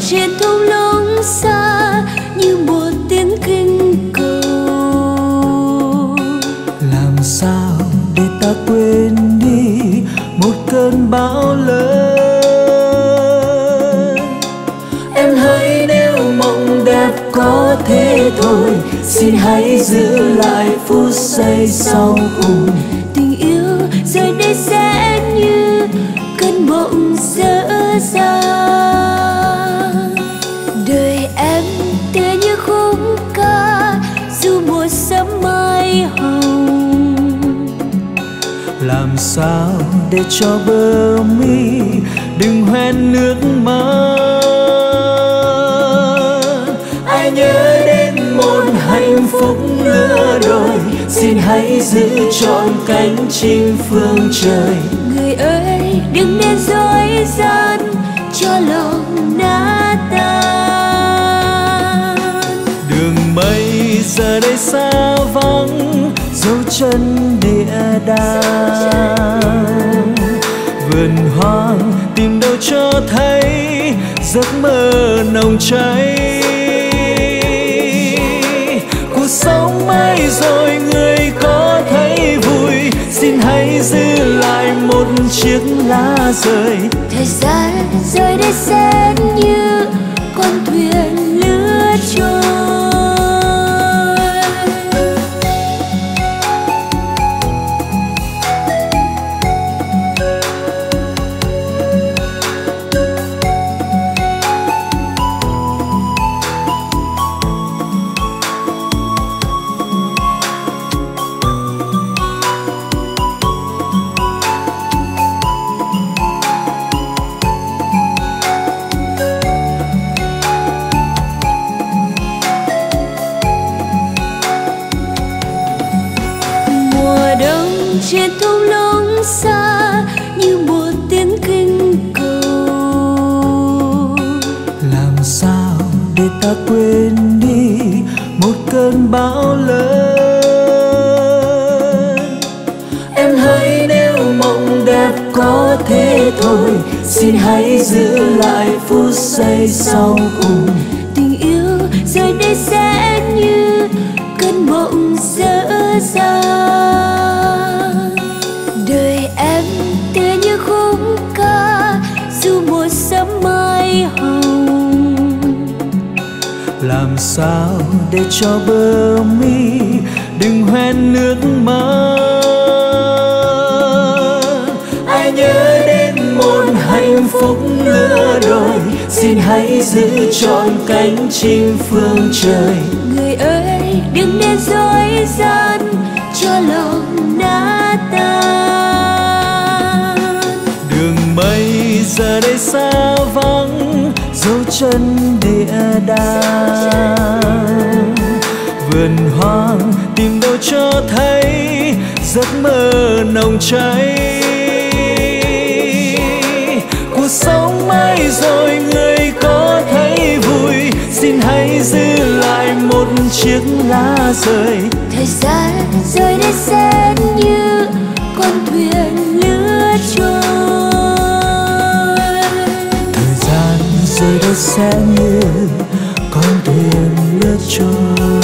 trên thung lũng xa như một tiếng kinh cầu làm sao để ta quên đi một cơn bão lớn? Em hãy nếu mộng đẹp có thế thôi xin hãy giữ lại phút giây sau cùng. Sao để cho bờ mi đừng hoen nước mắt ai nhớ đến một hạnh phúc nữa rồi xin hãy giữ trọn cánh chim phương trời. Người ơi đừng nên dối gian cho lòng nát tan. Đường mây giờ đây xa vắng dấu chân địa đàng. Vườn hoang tìm đâu cho thấy giấc mơ nồng cháy. Cuộc sống mai rồi người có thấy vui. Xin hãy giữ lại một chiếc lá rơi thời gian rồi đây sẽ đông trên thung lũng xa như một tiếng kinh cầu làm sao để ta quên đi một cơn bão lớn? Em hãy nếu mộng đẹp có thế thôi xin hãy giữ lại phút giây sau cùng. Tình yêu rồi đây sẽ như cơn mộng dở dang làm sao để cho bờ mi đừng hoen nước mắt ai nhớ đến một hạnh phúc nữa rồi xin hãy giữ trọn cánh chim phương trời. Người ơi đừng nên dối gian cho lòng nát tan. Đường mây giờ đây xa vắng chân địa đàng. Vườn hoang tìm đâu cho thấy giấc mơ nồng cháy. Cuộc sống mai rồi người có thấy vui. Xin hãy giữ lại một chiếc lá rơi thời gian rồi đây sẽ sẽ như con thuyền lướt trôi.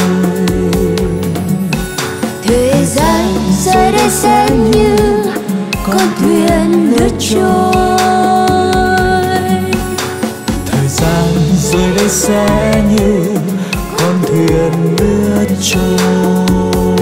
Thời gian rồi đây sẽ như con thuyền lướt trôi. Thời gian rồi đây sẽ như con thuyền lướt trôi